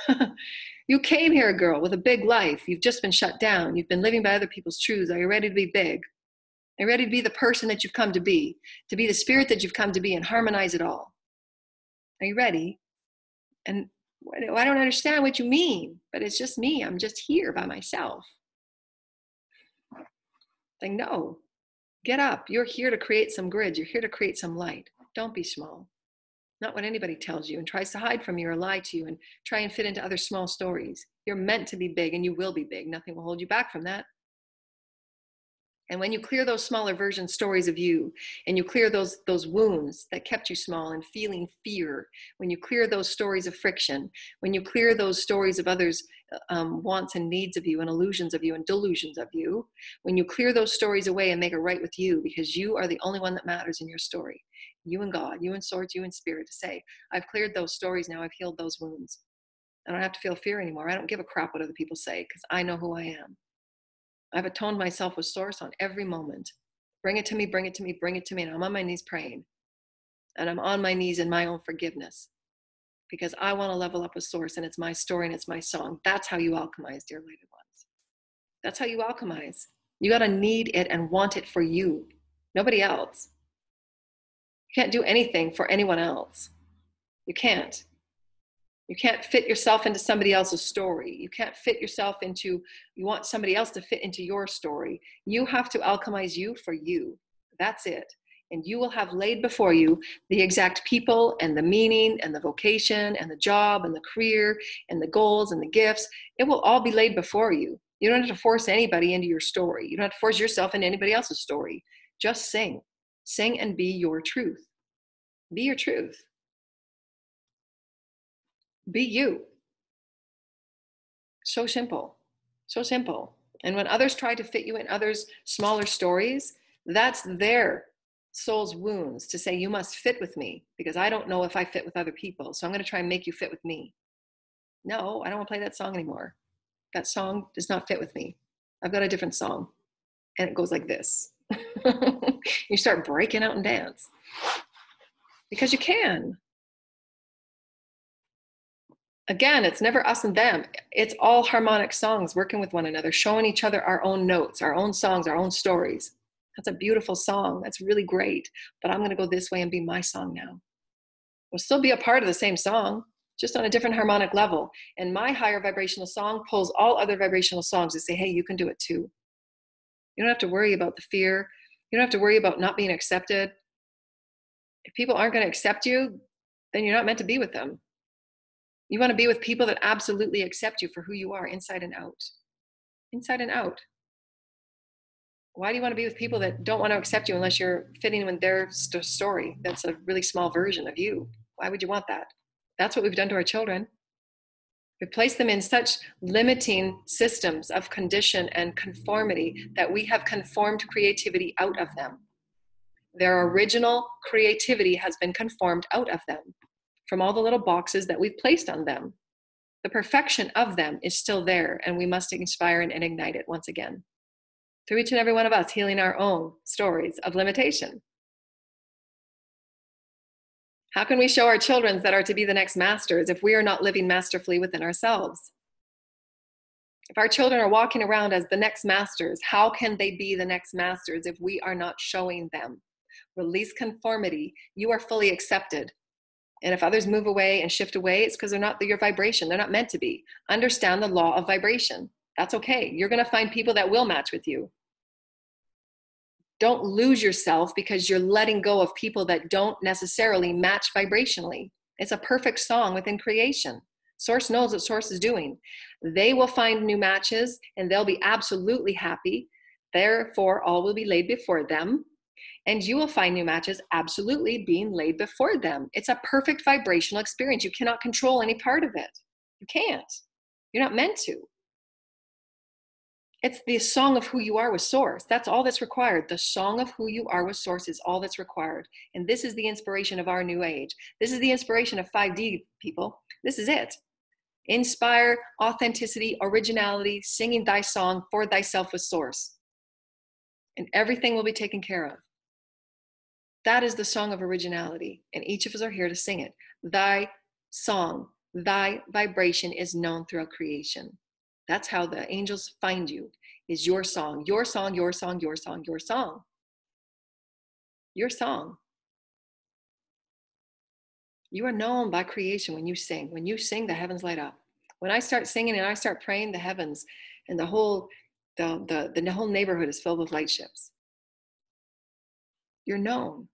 (laughs) you came here, girl, with a big life. You've just been shut down. You've been living by other people's truths. Are you ready to be big? Are you ready to be the person that you've come to be? To be the spirit that you've come to be and harmonize it all? Are you ready? And I don't understand what you mean, but it's just me. I'm just here by myself. Like, no, get up. You're here to create some grid. You're here to create some light. Don't be small. Not what anybody tells you and tries to hide from you or lie to you and try and fit into other small stories. You're meant to be big and you will be big. Nothing will hold you back from that. And when you clear those smaller version stories of you, and you clear those, those wounds that kept you small and feeling fear, when you clear those stories of friction, when you clear those stories of others' uh, um, wants and needs of you, and illusions of you, and delusions of you, when you clear those stories away and make it right with you, because you are the only one that matters in your story, you and God, you and Source, you and Spirit, to say, I've cleared those stories now, I've healed those wounds. I don't have to feel fear anymore. I don't give a crap what other people say because I know who I am. I've atoned myself with source on every moment. Bring it to me, bring it to me, bring it to me. And I'm on my knees praying. And I'm on my knees in my own forgiveness because I want to level up with source and it's my story and it's my song. That's how you alchemize, dear lighted ones. That's how you alchemize. You got to need it and want it for you, nobody else. You can't do anything for anyone else. You can't. You can't fit yourself into somebody else's story. You can't fit yourself into, you want somebody else to fit into your story. You have to alchemize you for you. That's it. And you will have laid before you the exact people and the meaning and the vocation and the job and the career and the goals and the gifts. It will all be laid before you. You don't have to force anybody into your story. You don't have to force yourself into anybody else's story. Just sing. Sing and be your truth. Be your truth be you. So simple. So simple. And when others try to fit you in others' smaller stories, that's their soul's wounds to say, you must fit with me because I don't know if I fit with other people. So I'm going to try and make you fit with me. No, I don't want to play that song anymore. That song does not fit with me. I've got a different song. And it goes like this. (laughs) you start breaking out and dance because you can again, it's never us and them. It's all harmonic songs working with one another, showing each other our own notes, our own songs, our own stories. That's a beautiful song. That's really great. But I'm going to go this way and be my song now. We'll still be a part of the same song, just on a different harmonic level. And my higher vibrational song pulls all other vibrational songs to say, hey, you can do it too. You don't have to worry about the fear. You don't have to worry about not being accepted. If people aren't going to accept you, then you're not meant to be with them. You want to be with people that absolutely accept you for who you are inside and out. Inside and out. Why do you want to be with people that don't want to accept you unless you're fitting in their st- story? That's a really small version of you. Why would you want that? That's what we've done to our children. We place them in such limiting systems of condition and conformity that we have conformed creativity out of them. Their original creativity has been conformed out of them from all the little boxes that we've placed on them. The perfection of them is still there, and we must inspire and, ignite it once again. Through each and every one of us, healing our own stories of limitation. How can we show our children that are to be the next masters if we are not living masterfully within ourselves? If our children are walking around as the next masters, how can they be the next masters if we are not showing them? Release conformity. You are fully accepted. And if others move away and shift away, it's because they're not your vibration. They're not meant to be. Understand the law of vibration. That's okay. You're going to find people that will match with you. Don't lose yourself because you're letting go of people that don't necessarily match vibrationally. It's a perfect song within creation. Source knows what Source is doing. They will find new matches and they'll be absolutely happy. Therefore, all will be laid before them And you will find new matches absolutely being laid before them. It's a perfect vibrational experience. You cannot control any part of it. You can't. You're not meant to. It's the song of who you are with Source. That's all that's required. The song of who you are with Source is all that's required. And this is the inspiration of our new age. This is the inspiration of 5D people. This is it. Inspire authenticity, originality, singing thy song for thyself with Source. And everything will be taken care of. That is the song of originality. And each of us are here to sing it. Thy song, thy vibration is known throughout creation. That's how the angels find you is your song, your song, your song, your song, your song. Your song. You are known by creation when you sing. When you sing, the heavens light up. When I start singing and I start praying, the heavens and the whole the, the, the whole neighborhood is filled with light ships. You're known.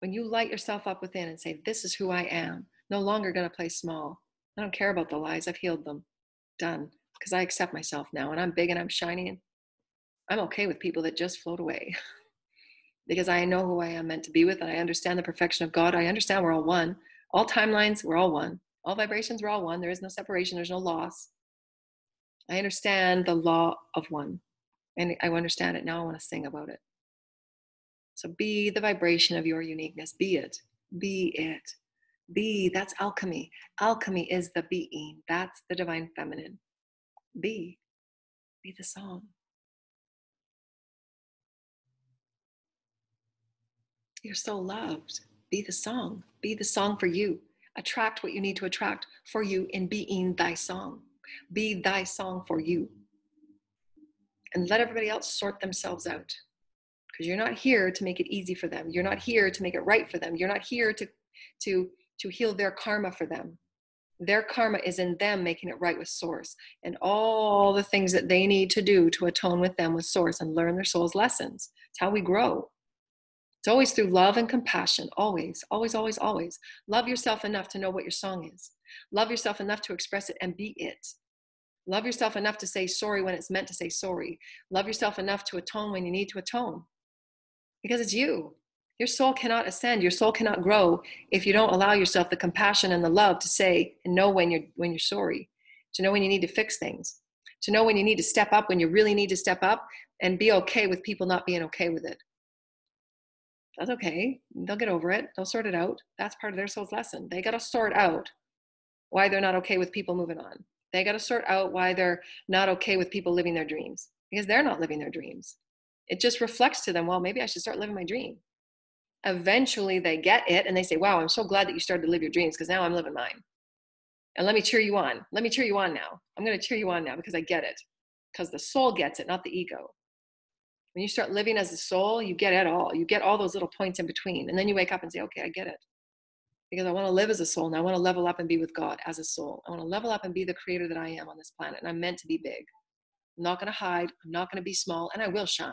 When you light yourself up within and say, This is who I am, no longer going to play small. I don't care about the lies. I've healed them. Done because I accept myself now and I'm big and I'm shiny and I'm okay with people that just float away (laughs) because I know who I am meant to be with and I understand the perfection of God. I understand we're all one. All timelines, we're all one. All vibrations, we're all one. There is no separation, there's no loss. I understand the law of one and I understand it. Now I want to sing about it. So be the vibration of your uniqueness. Be it. Be it. Be. That's alchemy. Alchemy is the being. That's the divine feminine. Be. Be the song. You're so loved. Be the song. Be the song for you. Attract what you need to attract for you in being thy song. Be thy song for you. And let everybody else sort themselves out. Because you're not here to make it easy for them. You're not here to make it right for them. You're not here to, to, to heal their karma for them their karma is in them making it right with source and all the things that they need to do to atone with them with source and learn their soul's lessons. It's how we grow. It's always through love and compassion always always always always. Love yourself enough to know what your song is. Love yourself enough to express it and be it. Love yourself enough to say sorry when it's meant to say sorry. Love yourself enough to atone when you need to atone. Because it's you your soul cannot ascend, your soul cannot grow if you don't allow yourself the compassion and the love to say and know when you're when you're sorry, to know when you need to fix things, to know when you need to step up when you really need to step up and be okay with people not being okay with it. That's okay. They'll get over it. They'll sort it out. That's part of their soul's lesson. They got to sort out why they're not okay with people moving on. They got to sort out why they're not okay with people living their dreams because they're not living their dreams. It just reflects to them, well, maybe I should start living my dream eventually they get it and they say, Wow, I'm so glad that you started to live your dreams because now I'm living mine. And let me cheer you on. Let me cheer you on now. I'm going to cheer you on now because I get it. Because the soul gets it, not the ego. When you start living as a soul, you get it all. You get all those little points in between. And then you wake up and say, Okay, I get it. Because I want to live as a soul and I want to level up and be with God as a soul. I want to level up and be the creator that I am on this planet. And I'm meant to be big. I'm not going to hide. I'm not going to be small. And I will shine.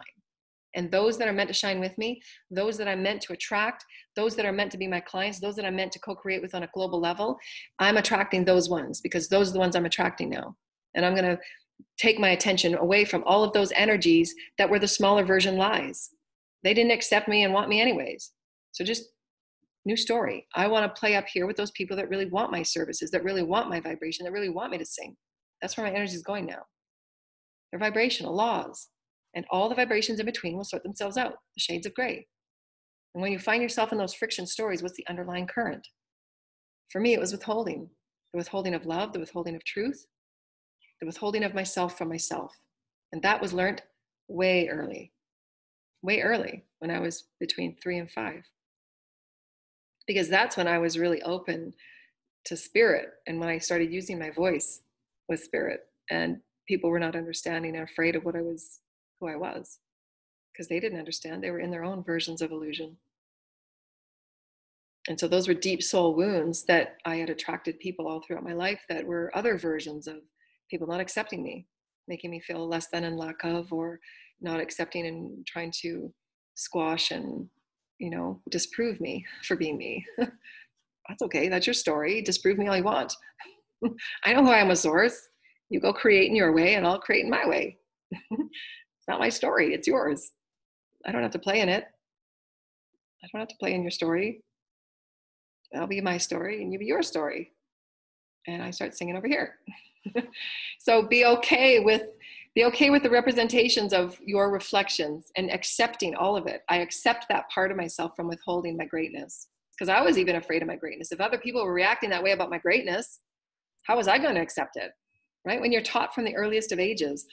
And those that are meant to shine with me, those that I'm meant to attract, those that are meant to be my clients, those that I'm meant to co create with on a global level, I'm attracting those ones because those are the ones I'm attracting now. And I'm going to take my attention away from all of those energies that were the smaller version lies. They didn't accept me and want me anyways. So just new story. I want to play up here with those people that really want my services, that really want my vibration, that really want me to sing. That's where my energy is going now. They're vibrational laws and all the vibrations in between will sort themselves out, the shades of gray. And when you find yourself in those friction stories, what's the underlying current? For me, it was withholding the withholding of love, the withholding of truth, the withholding of myself from myself. And that was learned way early, way early when I was between three and five. Because that's when I was really open to spirit and when I started using my voice with spirit. And people were not understanding and afraid of what I was who I was because they didn't understand. They were in their own versions of illusion. And so those were deep soul wounds that I had attracted people all throughout my life that were other versions of people not accepting me, making me feel less than and lack of, or not accepting and trying to squash and, you know, disprove me (laughs) for being me. (laughs) That's okay. That's your story. Disprove me all you want. (laughs) I know who I am a source. You go create in your way and I'll create in my way. Not my story, it's yours. I don't have to play in it. I don't have to play in your story. That'll be my story and you be your story. And I start singing over here. (laughs) so be okay with be okay with the representations of your reflections and accepting all of it. I accept that part of myself from withholding my greatness. Because I was even afraid of my greatness. If other people were reacting that way about my greatness, how was I going to accept it? Right? When you're taught from the earliest of ages,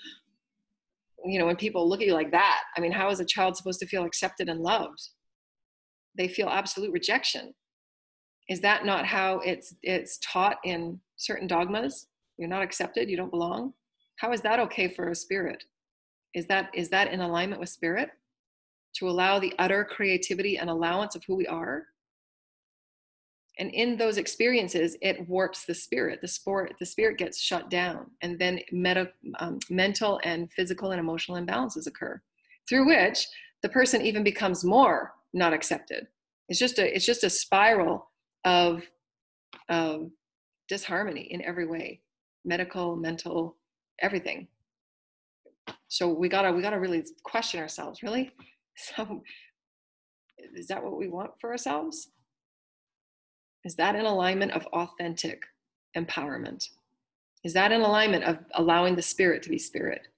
you know, when people look at you like that, I mean, how is a child supposed to feel accepted and loved? They feel absolute rejection. Is that not how it's it's taught in certain dogmas? You're not accepted, you don't belong. How is that okay for a spirit? Is that is that in alignment with spirit? To allow the utter creativity and allowance of who we are? And in those experiences it warps the spirit. The sport the spirit gets shut down and then meta, um, mental and physical and emotional imbalances occur through which the person even becomes more not accepted. It's just a it's just a spiral of of disharmony in every way medical mental everything. So we gotta we gotta really question ourselves really? (laughs) So is that what we want for ourselves is that in alignment of authentic empowerment? Is that in alignment of allowing the spirit to be spirit?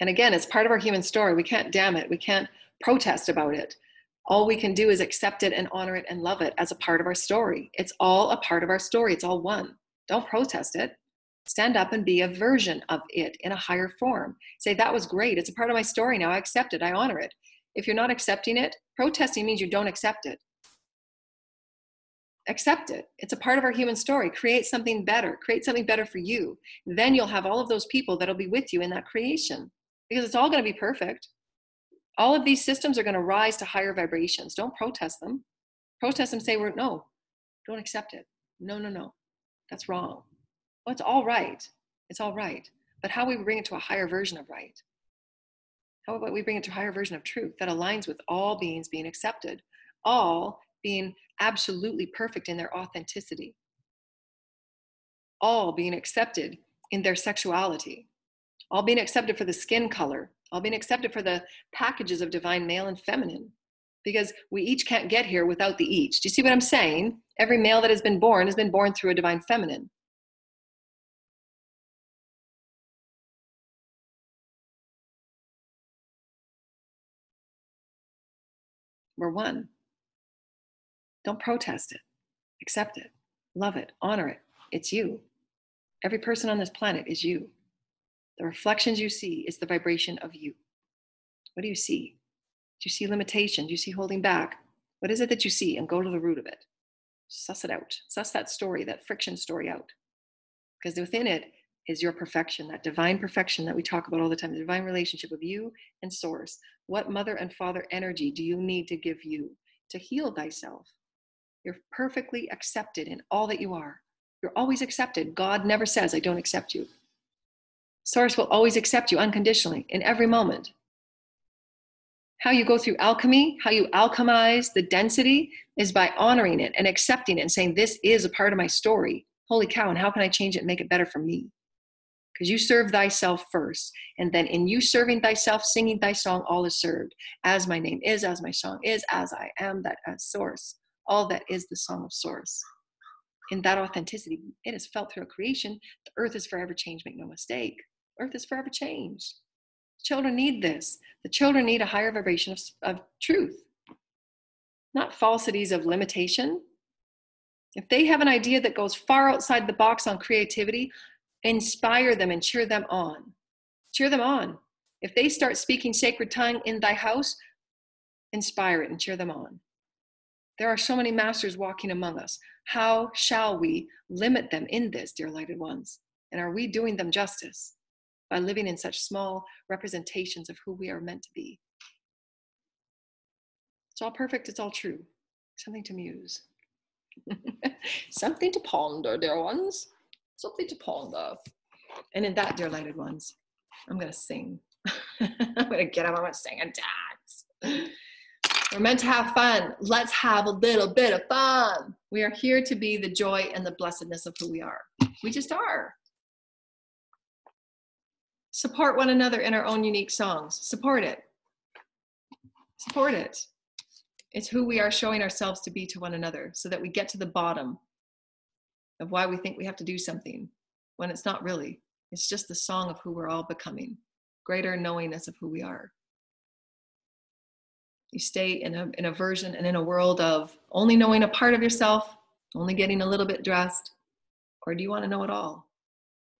And again, it's part of our human story. We can't damn it. We can't protest about it. All we can do is accept it and honor it and love it as a part of our story. It's all a part of our story. It's all one. Don't protest it. Stand up and be a version of it in a higher form. Say, that was great. It's a part of my story now. I accept it. I honor it. If you're not accepting it, protesting means you don't accept it accept it. It's a part of our human story. Create something better. Create something better for you. Then you'll have all of those people that'll be with you in that creation because it's all going to be perfect. All of these systems are going to rise to higher vibrations. Don't protest them. Protest them, say, we're, no, don't accept it. No, no, no. That's wrong. Well, it's all right. It's all right. But how we bring it to a higher version of right? How about we bring it to a higher version of truth that aligns with all beings being accepted, all being absolutely perfect in their authenticity, all being accepted in their sexuality, all being accepted for the skin color, all being accepted for the packages of divine male and feminine. Because we each can't get here without the each. Do you see what I'm saying? Every male that has been born has been born through a divine feminine. We're one. Don't protest it. Accept it. Love it. Honor it. It's you. Every person on this planet is you. The reflections you see is the vibration of you. What do you see? Do you see limitation? Do you see holding back? What is it that you see? And go to the root of it. Suss it out. Suss that story, that friction story out. Because within it is your perfection, that divine perfection that we talk about all the time, the divine relationship of you and source. What mother and father energy do you need to give you to heal thyself? You're perfectly accepted in all that you are. You're always accepted. God never says, I don't accept you. Source will always accept you unconditionally in every moment. How you go through alchemy, how you alchemize the density is by honoring it and accepting it and saying, This is a part of my story. Holy cow, and how can I change it and make it better for me? Because you serve thyself first. And then in you serving thyself, singing thy song, all is served. As my name is, as my song is, as I am, that as source all that is the song of source. In that authenticity, it is felt throughout creation. The earth is forever changed, make no mistake. Earth is forever changed. Children need this. The children need a higher vibration of, of truth, not falsities of limitation. If they have an idea that goes far outside the box on creativity, inspire them and cheer them on. Cheer them on. If they start speaking sacred tongue in thy house, inspire it and cheer them on. There are so many masters walking among us. How shall we limit them in this, dear lighted ones? And are we doing them justice by living in such small representations of who we are meant to be? It's all perfect, it's all true. Something to muse. (laughs) Something to ponder, dear ones. Something to ponder. And in that, dear lighted ones, I'm going to sing. (laughs) I'm going to get up, I'm going to sing and dance. We're meant to have fun. Let's have a little bit of fun. We are here to be the joy and the blessedness of who we are. We just are. Support one another in our own unique songs. Support it. Support it. It's who we are showing ourselves to be to one another so that we get to the bottom of why we think we have to do something when it's not really. It's just the song of who we're all becoming, greater knowingness of who we are. You stay in a, in a version and in a world of only knowing a part of yourself, only getting a little bit dressed, or do you want to know it all?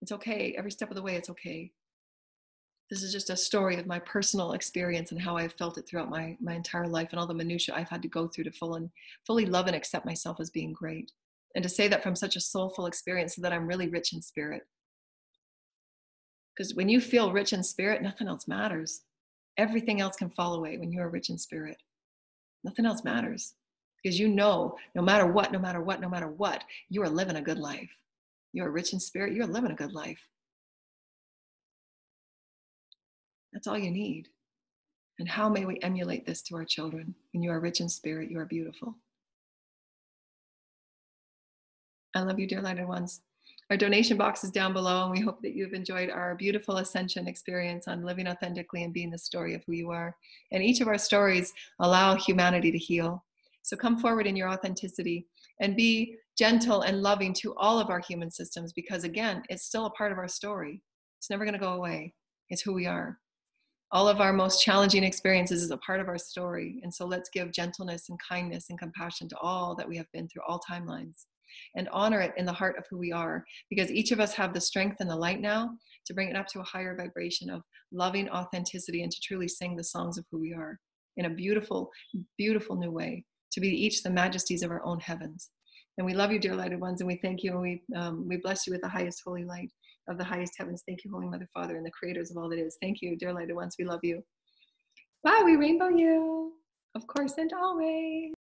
It's okay. Every step of the way, it's okay. This is just a story of my personal experience and how I've felt it throughout my, my entire life and all the minutiae I've had to go through to full and fully love and accept myself as being great. And to say that from such a soulful experience so that I'm really rich in spirit. Because when you feel rich in spirit, nothing else matters. Everything else can fall away when you are rich in spirit. Nothing else matters because you know no matter what, no matter what, no matter what, you are living a good life. You are rich in spirit, you're living a good life. That's all you need. And how may we emulate this to our children? When you are rich in spirit, you are beautiful. I love you, dear lighted ones. Our donation box is down below, and we hope that you've enjoyed our beautiful ascension experience on living authentically and being the story of who you are. And each of our stories allow humanity to heal. So come forward in your authenticity and be gentle and loving to all of our human systems because, again, it's still a part of our story. It's never going to go away. It's who we are. All of our most challenging experiences is a part of our story. And so let's give gentleness and kindness and compassion to all that we have been through, all timelines, and honor it in the heart of who we are. Because each of us have the strength and the light now to bring it up to a higher vibration of loving authenticity and to truly sing the songs of who we are in a beautiful, beautiful new way, to be each the majesties of our own heavens. And we love you, dear lighted ones, and we thank you and we, um, we bless you with the highest holy light of the highest heavens. Thank you, Holy Mother, Father, and the creators of all that is. Thank you, dear lighted ones. We love you. Wow, we rainbow you, of course, and always.